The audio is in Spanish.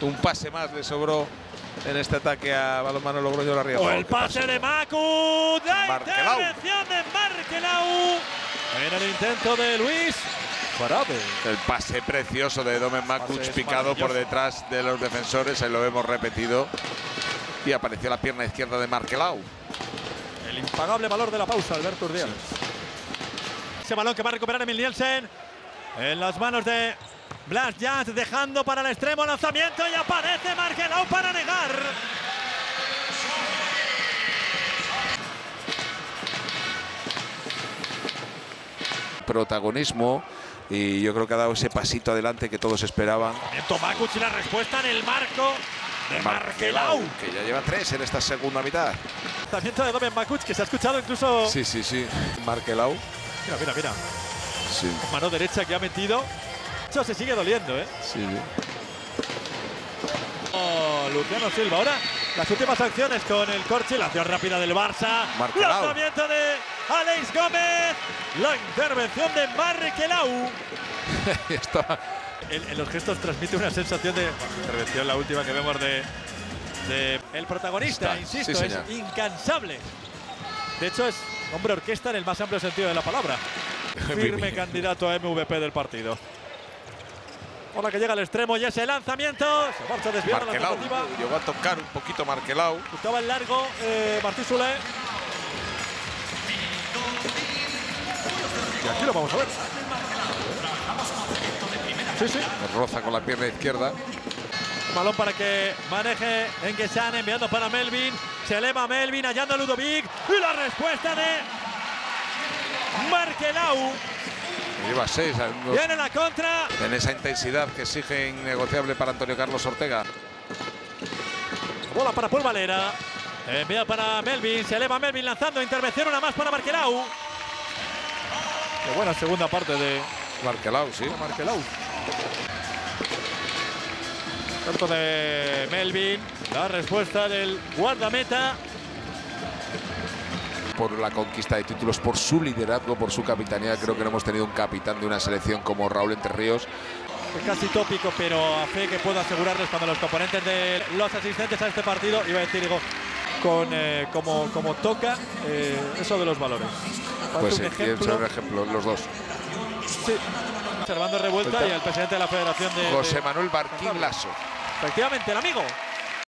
Un pase más le sobró en este ataque a Balonmano Logroño la Ría. El pase de Macu. La Markelau. intervención de Markelau. En el intento de Luis Farabe. El pase precioso de Domen Makuc Pase es picado por detrás de los defensores, ahí lo hemos repetido. Y apareció la pierna izquierda de Markelau. El impagable valor de la pausa, Alberto Urdiales. Ese balón que va a recuperar Emil Nielsen en las manos de Blas Jazz, dejando para el extremo lanzamiento y aparece Markelau para negar. Protagonismo y yo creo que ha dado ese pasito adelante que todos esperaban. Makuc y la respuesta en el marco de Markelau. que ya lleva tres en esta segunda mitad. Lanzamiento de Domen Makuc que se ha escuchado incluso. Sí, sí, sí. Markelau. Mira, mira, mira. Sí, Mano derecha que ha metido. Eso se sigue doliendo, ¿eh? sí, sí. Oh, Luciano Silva. Ahora las últimas acciones con el corche, la acción rápida del Barça. Markelau. Lanzamiento de Alex Gómez. La intervención de Markelau. Esto- En, en los gestos transmite una sensación de intervención, la última que vemos de, de- el protagonista, Está, insisto, sí, es incansable. De hecho, es hombre orquesta en el más amplio sentido de la palabra. Firme candidato a MVP del partido. Ahora que llega al extremo y ese lanzamiento. Se marcha desviando la Markelau. tentativa. Llegó a tocar un poquito Markelau. Buscaba el largo eh, Martí Solé. Y aquí lo vamos a ver. Sí, sí. Roza con la pierna izquierda. Balón para que maneje Enguesan, enviando para Melvin. Se eleva Melvin, hallando a Ludovic. Y la respuesta de Markelau. Lleva seis. unos- Viene la contra. En esa intensidad que exige innegociable para Antonio Carlos Ortega. Bola para Paul Valera. Envía para Melvin. Se eleva Melvin lanzando. Intervención una más para Markelau. Qué buena segunda parte de Markelau, sí. Markelau. Tanto de Melvin. La respuesta del guardameta. Por la conquista de títulos, por su liderazgo, por su capitanía. Creo que no hemos tenido un capitán de una selección como Raúl Entre Ríos. Es casi tópico, pero a fe que puedo asegurarles cuando los componentes de los asistentes a este partido, iba a decir, digo, con, eh, como, como toca eh, eso de los valores. Pues sí, un ejemplo, los dos. Sí. Observando revuelta y el presidente de la Federación de. José Manuel Barquín Lasso. Efectivamente, el amigo.